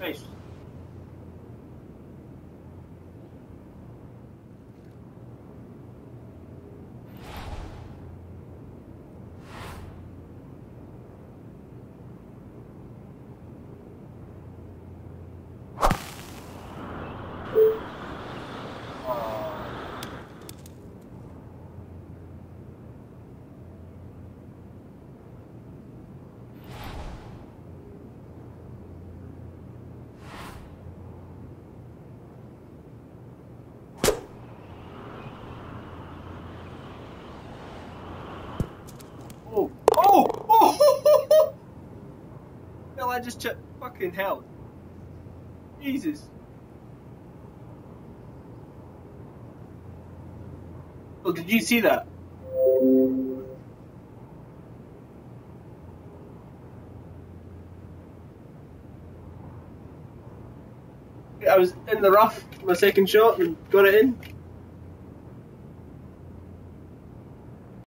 É isso. I just checked. Fucking hell. Jesus. Oh, did you see that? I was in the rough, my second shot, and got it in.